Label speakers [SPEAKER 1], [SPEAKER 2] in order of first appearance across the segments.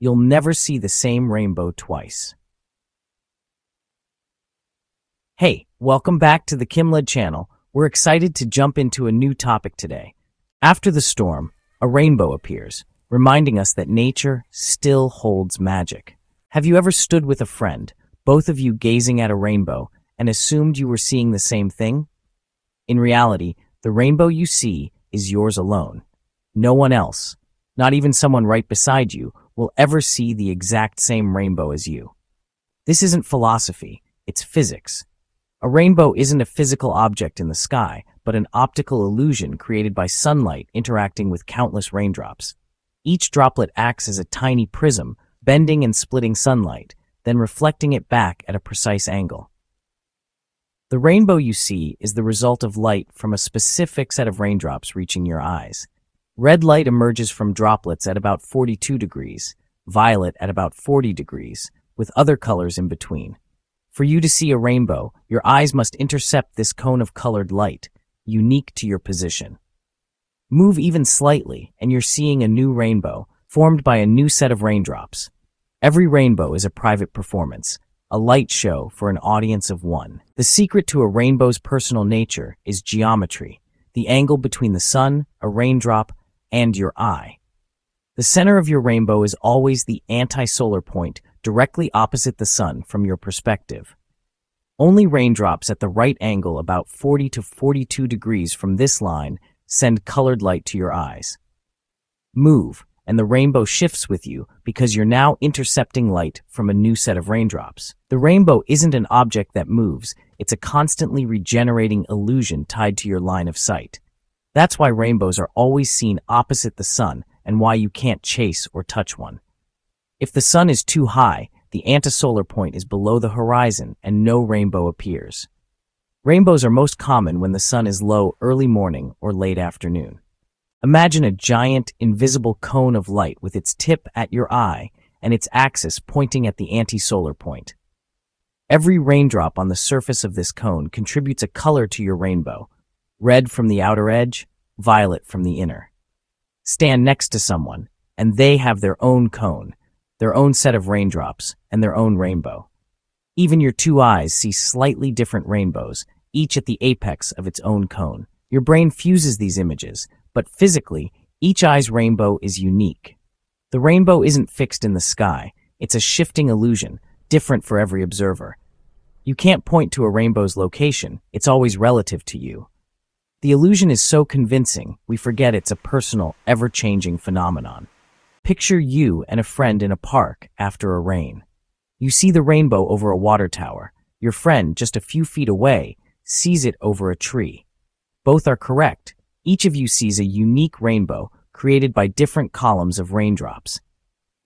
[SPEAKER 1] You'll never see the same rainbow twice. Hey, welcome back to the Kimlud channel. We're excited to jump into a new topic today. After the storm, a rainbow appears, reminding us that nature still holds magic. Have you ever stood with a friend, both of you gazing at a rainbow, and assumed you were seeing the same thing? In reality, the rainbow you see is yours alone. No one else, not even someone right beside you, will ever see the exact same rainbow as you. This isn't philosophy, it's physics. A rainbow isn't a physical object in the sky, but an optical illusion created by sunlight interacting with countless raindrops. Each droplet acts as a tiny prism, bending and splitting sunlight, then reflecting it back at a precise angle. The rainbow you see is the result of light from a specific set of raindrops reaching your eyes. Red light emerges from droplets at about 42 degrees, violet at about 40 degrees, with other colors in between. For you to see a rainbow, your eyes must intercept this cone of colored light, unique to your position. Move even slightly, and you're seeing a new rainbow, formed by a new set of raindrops. Every rainbow is a private performance, a light show for an audience of one. The secret to a rainbow's personal nature is geometry, the angle between the sun, a raindrop, and your eye. The center of your rainbow is always the anti-solar point directly opposite the sun from your perspective. Only raindrops at the right angle about 40 to 42 degrees from this line send colored light to your eyes. Move, and the rainbow shifts with you because you're now intercepting light from a new set of raindrops. The rainbow isn't an object that moves, it's a constantly regenerating illusion tied to your line of sight. That's why rainbows are always seen opposite the sun and why you can't chase or touch one. If the sun is too high, the antisolar point is below the horizon and no rainbow appears. Rainbows are most common when the sun is low early morning or late afternoon. Imagine a giant, invisible cone of light with its tip at your eye and its axis pointing at the anti-solar point. Every raindrop on the surface of this cone contributes a color to your rainbow, red from the outer edge, violet from the inner. Stand next to someone, and they have their own cone, their own set of raindrops, and their own rainbow. Even your two eyes see slightly different rainbows, each at the apex of its own cone. Your brain fuses these images, but physically, each eye's rainbow is unique. The rainbow isn't fixed in the sky, it's a shifting illusion, different for every observer. You can't point to a rainbow's location, it's always relative to you. The illusion is so convincing, we forget it's a personal, ever-changing phenomenon. Picture you and a friend in a park after a rain. You see the rainbow over a water tower. Your friend, just a few feet away, sees it over a tree. Both are correct, each of you sees a unique rainbow created by different columns of raindrops.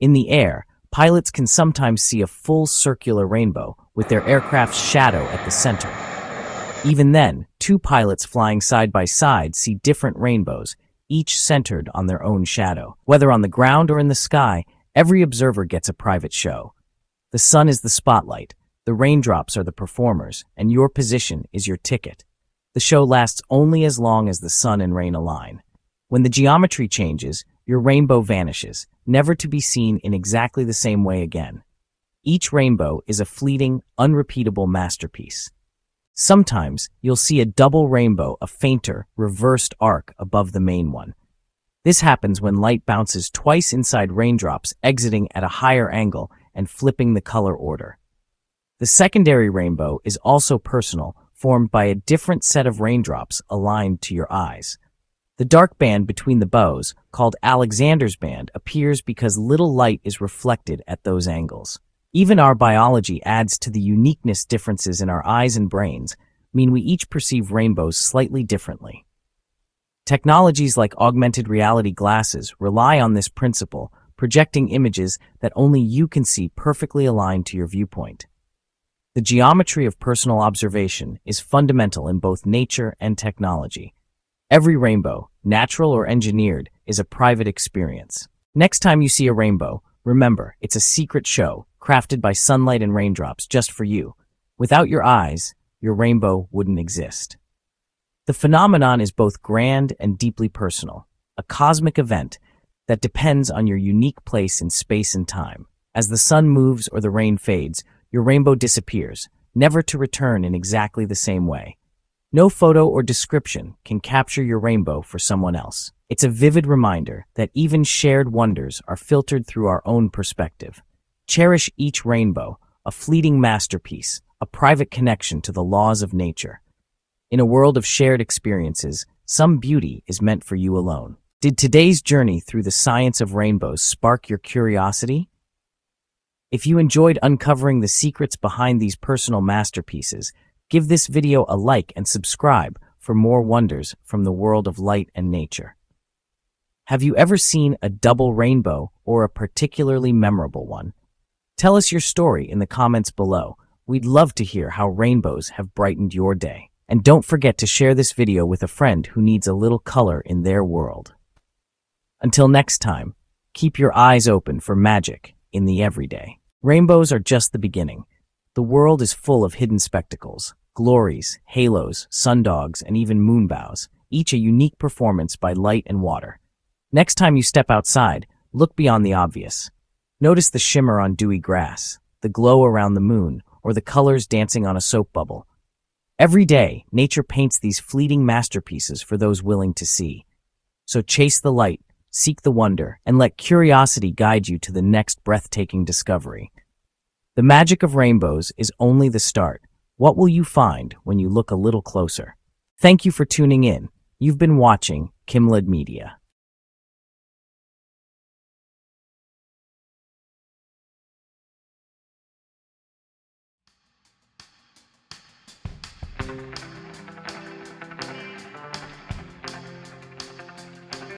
[SPEAKER 1] In the air, pilots can sometimes see a full circular rainbow with their aircraft's shadow at the center. Even then, two pilots flying side by side see different rainbows, each centered on their own shadow. Whether on the ground or in the sky, every observer gets a private show. The sun is the spotlight, the raindrops are the performers, and your position is your ticket. The show lasts only as long as the sun and rain align. When the geometry changes, your rainbow vanishes, never to be seen in exactly the same way again. Each rainbow is a fleeting, unrepeatable masterpiece. Sometimes you'll see a double rainbow, a fainter, reversed arc above the main one. This happens when light bounces twice inside raindrops, exiting at a higher angle and flipping the color order. The secondary rainbow is also personal, formed by a different set of raindrops aligned to your eyes. The dark band between the bows, called Alexander's band, appears because little light is reflected at those angles. Even our biology adds to the uniqueness differences in our eyes and brains, mean we each perceive rainbows slightly differently. Technologies like augmented reality glasses rely on this principle, projecting images that only you can see perfectly aligned to your viewpoint. The geometry of personal observation is fundamental in both nature and technology. Every rainbow, natural or engineered, is a private experience. Next time you see a rainbow, remember, it's a secret show, crafted by sunlight and raindrops just for you. Without your eyes, your rainbow wouldn't exist. The phenomenon is both grand and deeply personal, a cosmic event that depends on your unique place in space and time. As the sun moves or the rain fades, your rainbow disappears, never to return in exactly the same way. No photo or description can capture your rainbow for someone else. It's a vivid reminder that even shared wonders are filtered through our own perspective. Cherish each rainbow, a fleeting masterpiece, a private connection to the laws of nature. In a world of shared experiences, some beauty is meant for you alone. Did today's journey through the science of rainbows spark your curiosity? If you enjoyed uncovering the secrets behind these personal masterpieces, Give this video a like and subscribe for more wonders from the world of light and nature. Have you ever seen a double rainbow or a particularly memorable one? Tell us your story in the comments below. We'd love to hear how rainbows have brightened your day. And don't forget to share this video with a friend who needs a little color in their world. Until next time, keep your eyes open for magic in the everyday. Rainbows are just the beginning. The world is full of hidden spectacles glories, halos, sundogs, and even moonbows, each a unique performance by light and water. Next time you step outside, look beyond the obvious. Notice the shimmer on dewy grass, the glow around the moon, or the colors dancing on a soap bubble. Every day, nature paints these fleeting masterpieces for those willing to see. So chase the light, seek the wonder, and let curiosity guide you to the next breathtaking discovery. The magic of rainbows is only the start. What will you find when you look a little closer? Thank you for tuning in. You've been watching Kimlud Media.